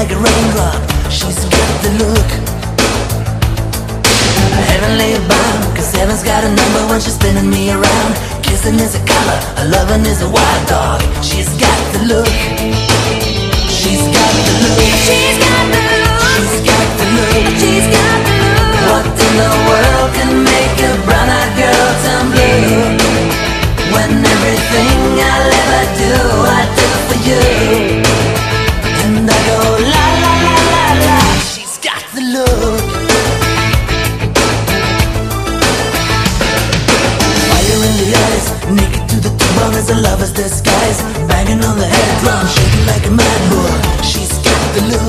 like a raindrop. She's got the look. Heavenly bound Cause heaven's got a number when she's spinning me around. Kissing is a color, a loving is a wild dog. She's got the look. She's got the look. She's got the look. She's got the look. She's got the look. What in the world can make a brown-eyed girl turn blue? When everything I'll ever do, I do for you naked to the as a lover's disguise. On the head drum, like a mad bull. She's got the look.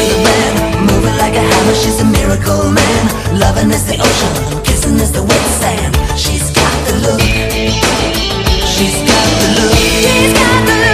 The band, moving like a hammer. She's a miracle man. The ocean, the wet sand. She's got the look. She's got the look. She's got the look.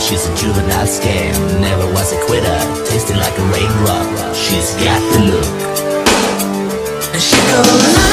she's a juvenile scam. Never was a quitter, tasting like a raindrop. She's got the look. And she goes